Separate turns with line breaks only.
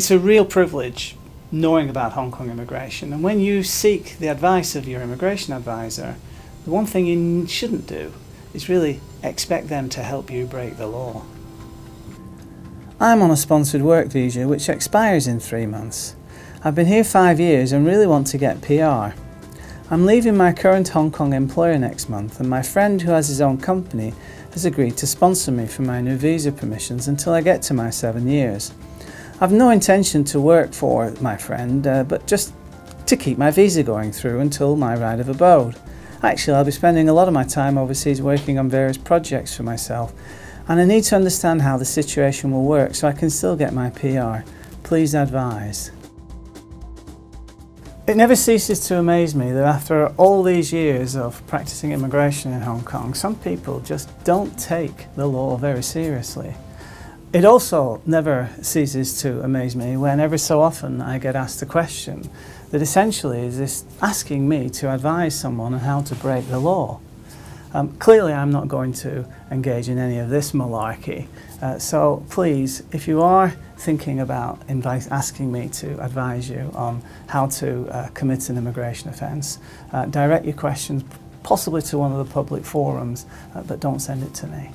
It's a real privilege knowing about Hong Kong immigration, and when you seek the advice of your immigration advisor, the one thing you shouldn't do is really expect them to help you break the law. I'm on a sponsored work visa which expires in three months. I've been here five years and really want to get PR. I'm leaving my current Hong Kong employer next month and my friend who has his own company has agreed to sponsor me for my new visa permissions until I get to my seven years. I've no intention to work for my friend, uh, but just to keep my visa going through until my right of abode. Actually, I'll be spending a lot of my time overseas working on various projects for myself, and I need to understand how the situation will work so I can still get my PR. Please advise. It never ceases to amaze me that after all these years of practicing immigration in Hong Kong, some people just don't take the law very seriously. It also never ceases to amaze me when every so often I get asked a question that essentially is this asking me to advise someone on how to break the law. Um, clearly, I'm not going to engage in any of this malarkey. Uh, so please, if you are thinking about asking me to advise you on how to uh, commit an immigration offence, uh, direct your questions possibly to one of the public forums, uh, but don't send it to me.